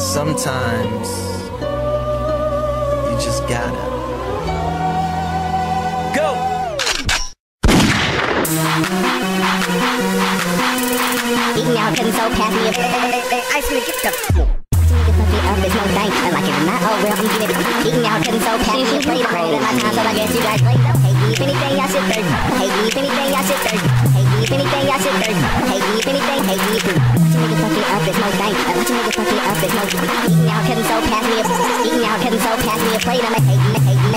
Sometimes you just gotta go. Out, couldn't so pass me a ice cream get the there's no thanks. I like it oh getting it. Eating out, couldn't so pass me a plate. I'm in my time, so I guess you guys. Hey, anything, y'all shit thirsty. Hey, anything, y'all shit thirsty. Hey, anything, y'all shit thirsty. Hey, anything, hey, if Watch a nigga fuck it up, there's no thanks. Eating out, couldn't so pass me a Eating out, couldn't so pass me a plate. I'm like, hey, hey,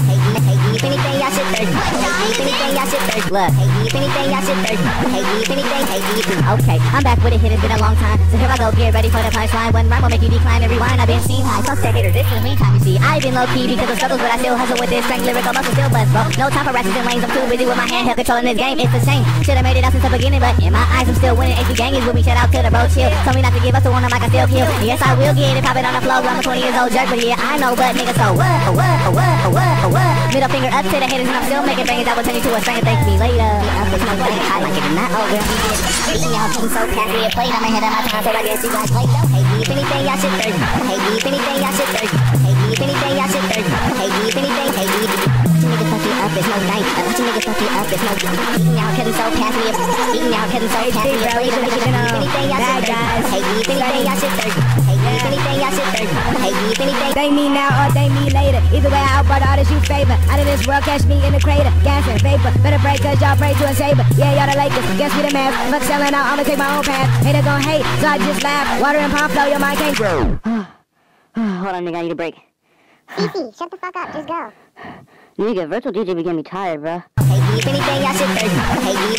Okay, I'm back with a hit, it's been a long time. So here I go, get ready for the punchline. One rhyme will make you decline and rewind. I've been seen high, fuck that haters. This is me time, you see. I've been low key because of struggles, but I still hustle with this strength. Lyrical muscle still buzz, bro. No time for ratchets and lanes. I'm too busy with my handheld controlling this game. It's a shame. Should've made it out since the beginning, but in my eyes, I'm still winning. AC gang is with me. Shout out to the bro, chill. Told me not to give us the one, I'm like I still kill. Yes, I will get it, pop it on the floor. I'm a 20 years old jerk, but yeah, I know, but nigga, so what, what, what, what, what? Middle finger up to the haters, and I'm still making bangers. I will turn you to a stranger. Thank me later. Yeah, there's no way. I like it or not, oh well, I'm getting it. Eating out, so pass me a plate. I'm ahead of my time, so I guess you guys played up. Hey, if anything, y'all shit thirsty. Hey, if anything, y'all shit thirsty. No thanks. I watch a nigga fuck it up, there's no Eating out, couldn't so pass me a Eating out, couldn't so pass me a plate. I'm ahead of anything, y'all shit thirsty. Hey, if anything, y'all shit thirsty. Hey, if anything, y'all shit thirsty. Hey, if anything. Thank me now or thank me later. Either way, I outbrought all that you favor. Out of this world, catch me in the crater. Gas and vapor. Better break cause y'all pray to a saber. Yeah, y'all the Lakers. Guess we the Mavs. Fuck selling out, I'ma take my own path. Hater gon' hate, so I just laugh. Water and palm flow, your mind can't grow. Hold on, nigga, I need a break. Fifi, shut the fuck up, just go. Nigga, virtual DJ be getting me tired, bro. Hey,